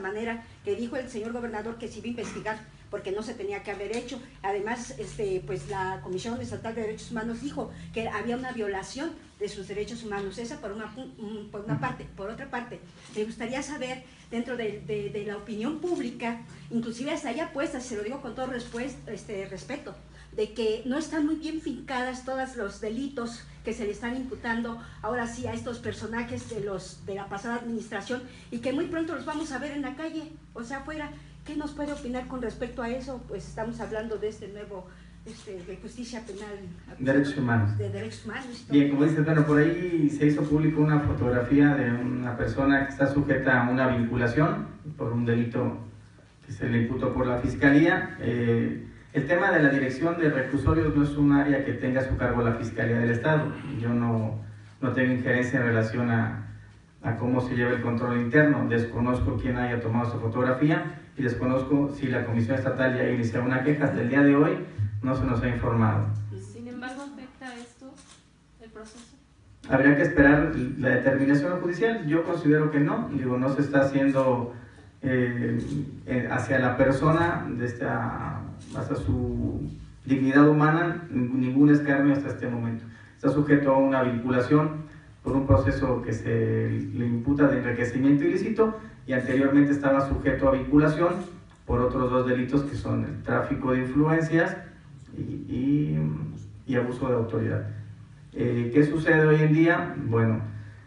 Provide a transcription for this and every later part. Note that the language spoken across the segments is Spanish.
manera, que dijo el señor gobernador que se iba a investigar porque no se tenía que haber hecho. Además, este, pues la Comisión Estatal de Derechos Humanos dijo que había una violación de sus derechos humanos. Esa por una, por una parte. Por otra parte, me gustaría saber, dentro de, la opinión pública, inclusive hasta allá puesta, se lo digo con todo este, respeto, de que no están muy bien fincadas todos los delitos que se le están imputando ahora sí a estos personajes de los de la pasada administración y que muy pronto los vamos a ver en la calle, o sea, afuera. ¿Qué nos puede opinar con respecto a eso? Pues estamos hablando de este nuevo este, de justicia penal. Derechos humanos. De derechos humanos. Bien, como dices, bueno, por ahí se hizo público una fotografía de una persona que está sujeta a una vinculación por un delito que se le imputó por la Fiscalía. Eh, el tema de la dirección de reclusorios no es un área que tenga a su cargo la Fiscalía del Estado. Yo no, no tengo injerencia en relación a, a cómo se lleva el control interno. Desconozco quién haya tomado esa fotografía y desconozco si la Comisión Estatal ya ha iniciado una queja. Hasta el día de hoy no se nos ha informado. Sin embargo, ¿afecta esto el proceso? Habría que esperar la determinación judicial. Yo considero que no. Digo, no se está haciendo eh, eh, hacia la persona, de esta, hasta su dignidad humana, ningún escarnio hasta este momento. Está sujeto a una vinculación por un proceso que se le imputa de enriquecimiento ilícito y anteriormente estaba sujeto a vinculación por otros dos delitos que son el tráfico de influencias y, y, abuso de autoridad. Eh, ¿Qué sucede hoy en día? Bueno,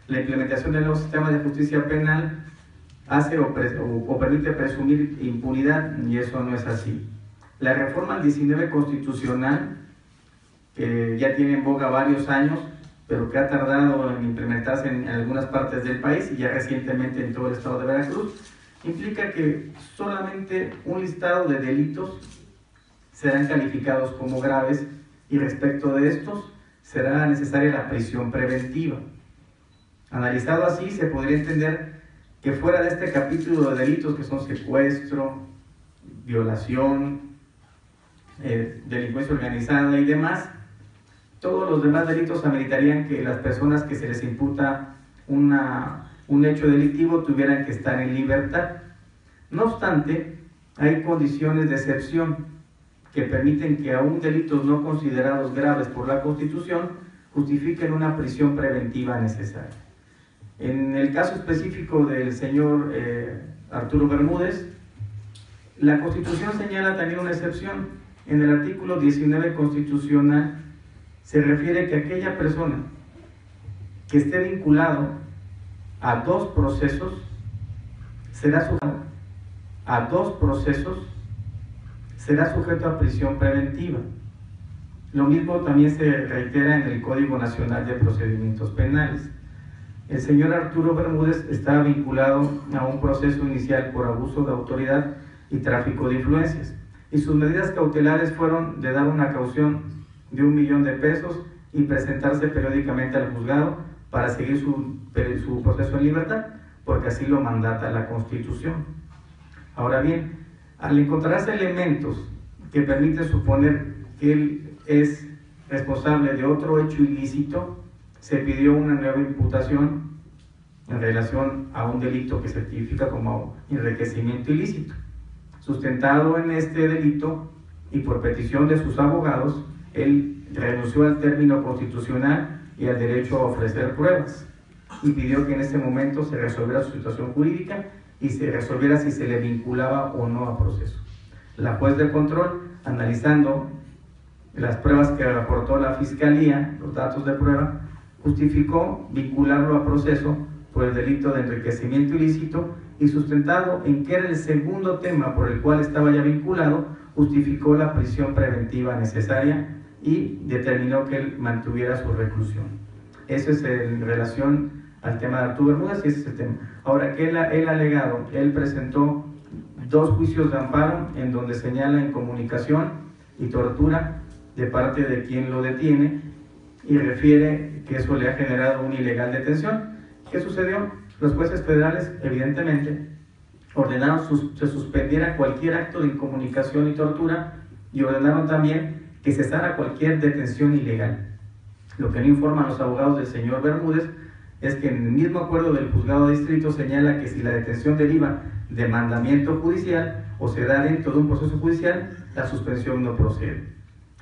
la implementación del nuevo sistema de justicia penal hace o, o, permite presumir impunidad y eso no es así. La reforma al 19 constitucional, que ya tiene en boga varios años, pero que ha tardado en implementarse en algunas partes del país y ya recientemente en todo el estado de Veracruz, implica que solamente un listado de delitos serán calificados como graves y respecto de estos será necesaria la prisión preventiva. Analizado así, se podría entender que fuera de este capítulo de delitos que son secuestro, violación, eh, delincuencia organizada y demás, todos los demás delitos ameritarían que las personas que se les imputa una, un hecho delictivo tuvieran que estar en libertad. No obstante, hay condiciones de excepción que permiten que aún delitos no considerados graves por la Constitución justifiquen una prisión preventiva necesaria. En el caso específico del señor eh, Arturo Bermúdez, la Constitución señala también una excepción. En el artículo 19 constitucional se refiere que aquella persona que esté vinculado a dos procesos será sujeto a dos procesos será sujeto a prisión preventiva. Lo mismo también se reitera en el Código Nacional de Procedimientos Penales. El señor Arturo Bermúdez estaba vinculado a un proceso inicial por abuso de autoridad y tráfico de influencias, y sus medidas cautelares fueron de dar una caución de un millón de pesos y presentarse periódicamente al juzgado para seguir su, su proceso en libertad, porque así lo mandata la Constitución. Ahora bien, al encontrarse elementos que permiten suponer que él es responsable de otro hecho ilícito, se pidió una nueva imputación en relación a un delito que se como enriquecimiento ilícito. Sustentado en este delito y por petición de sus abogados, él renunció al término constitucional y al derecho a ofrecer pruebas y pidió que en ese momento se resolviera su situación jurídica y se resolviera si se le vinculaba o no a proceso. La juez de control, analizando las pruebas que aportó la fiscalía, los datos de prueba, justificó vincularlo a proceso por el delito de enriquecimiento ilícito y sustentado en que era el segundo tema por el cual estaba ya vinculado, justificó la prisión preventiva necesaria y determinó que él mantuviera su reclusión. Eso es en relación al tema de Arturo Bermúdez y ese es el tema. Ahora, que él, él alegado, él presentó dos juicios de amparo en donde señala incomunicación y tortura de parte de quien lo detiene y refiere que eso le ha generado una ilegal detención. ¿Qué sucedió? Los jueces federales, evidentemente, ordenaron que se suspendiera cualquier acto de incomunicación y tortura y ordenaron también que cesara cualquier detención ilegal. Lo que no informan los abogados del señor Bermúdez es que en el mismo acuerdo del juzgado distrito señala que si la detención deriva de mandamiento judicial o se da dentro de un proceso judicial, la suspensión no procede.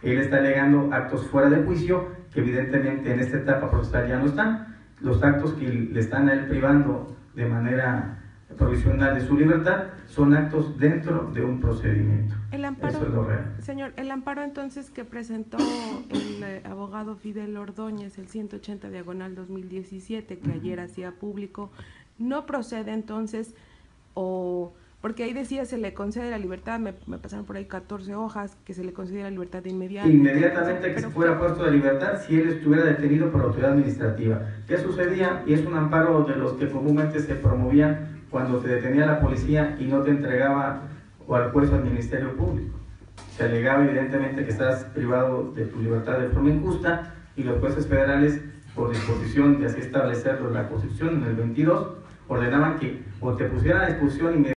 Él está alegando actos fuera de juicio que evidentemente en esta etapa procesal ya no están. Los actos que le están a él privando de manera provisional de su libertad son actos dentro de un procedimiento. El amparo, Eso es lo real. señor, el amparo entonces que presentó el eh, abogado Fidel Ordóñez, el 180 diagonal 2017, que ayer hacía público, no procede entonces o porque ahí decía se le concede la libertad, me, me pasaron por ahí 14 hojas, que se le concede la libertad de inmediato. Inmediatamente que Pero- se fuera puesto de libertad si él estuviera detenido por autoridad administrativa. ¿Qué sucedía? Y es un amparo de los que comúnmente se promovían cuando te detenía la policía y no te entregaba o al juez o al Ministerio Público. Se alegaba evidentemente que estás privado de tu libertad de forma injusta y los jueces federales, por disposición de así establecerlo en la Constitución en el 22, ordenaban que o te pusieran a disposición inmediata